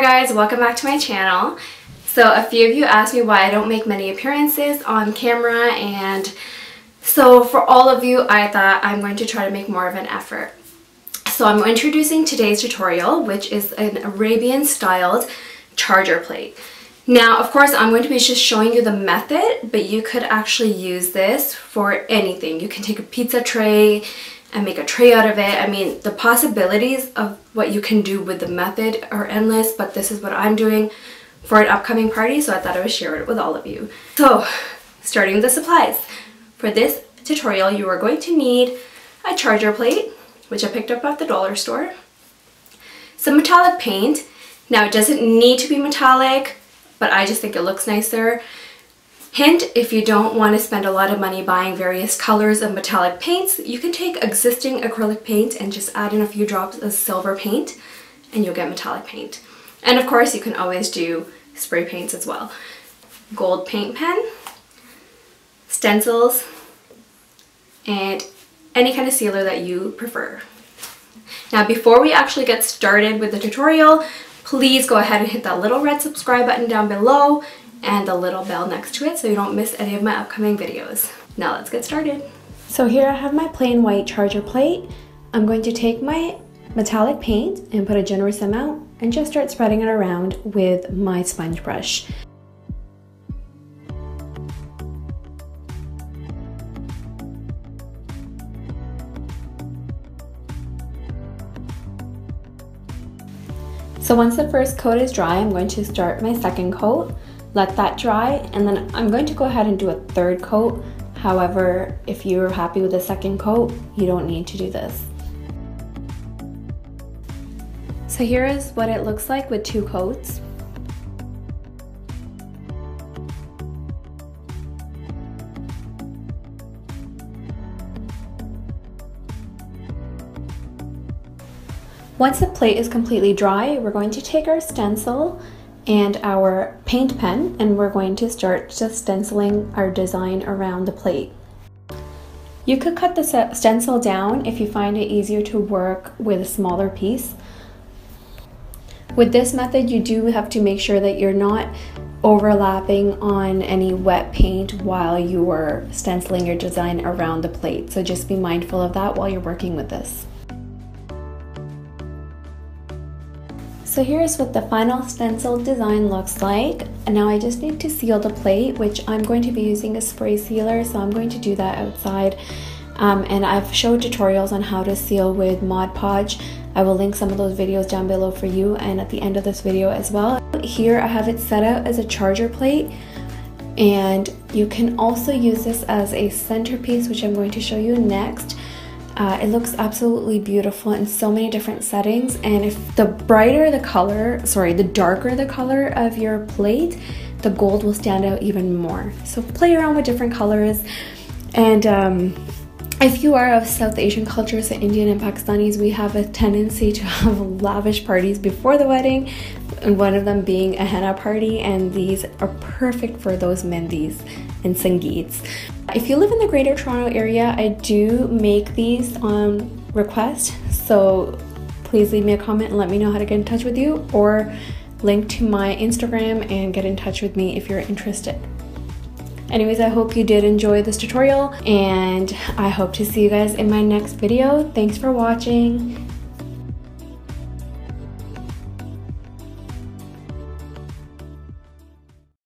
Hi guys, welcome back to my channel. So a few of you asked me why I don't make many appearances on camera and so for all of you I thought I'm going to try to make more of an effort. So I'm introducing today's tutorial which is an Arabian styled charger plate. Now of course I'm going to be just showing you the method but you could actually use this for anything. You can take a pizza tray, and make a tray out of it. I mean, the possibilities of what you can do with the method are endless, but this is what I'm doing for an upcoming party, so I thought I would share it with all of you. So, starting with the supplies. For this tutorial, you are going to need a charger plate, which I picked up at the dollar store, some metallic paint. Now, it doesn't need to be metallic, but I just think it looks nicer. Hint, if you don't want to spend a lot of money buying various colors of metallic paints, you can take existing acrylic paint and just add in a few drops of silver paint and you'll get metallic paint. And of course, you can always do spray paints as well. Gold paint pen, stencils, and any kind of sealer that you prefer. Now, before we actually get started with the tutorial, please go ahead and hit that little red subscribe button down below and the little bell next to it so you don't miss any of my upcoming videos. Now let's get started. So here I have my plain white charger plate. I'm going to take my metallic paint and put a generous amount and just start spreading it around with my sponge brush. So once the first coat is dry, I'm going to start my second coat let that dry and then I'm going to go ahead and do a third coat. However, if you're happy with the second coat, you don't need to do this. So here is what it looks like with two coats. Once the plate is completely dry, we're going to take our stencil and our paint pen and we're going to start just stenciling our design around the plate. You could cut the stencil down if you find it easier to work with a smaller piece. With this method, you do have to make sure that you're not overlapping on any wet paint while you are stenciling your design around the plate. So just be mindful of that while you're working with this. So here's what the final stencil design looks like. And now I just need to seal the plate, which I'm going to be using a spray sealer, so I'm going to do that outside. Um, and I've showed tutorials on how to seal with Mod Podge. I will link some of those videos down below for you and at the end of this video as well. Here I have it set out as a charger plate and you can also use this as a centerpiece which I'm going to show you next. Uh, it looks absolutely beautiful in so many different settings and if the brighter the color, sorry, the darker the color of your plate, the gold will stand out even more. So play around with different colors and um, if you are of South Asian culture, so Indian and Pakistanis, we have a tendency to have lavish parties before the wedding, and one of them being a henna party, and these are perfect for those mehndis and sangeets. If you live in the Greater Toronto area, I do make these um, on request, so please leave me a comment and let me know how to get in touch with you, or link to my Instagram and get in touch with me if you're interested. Anyways, I hope you did enjoy this tutorial and I hope to see you guys in my next video. Thanks for watching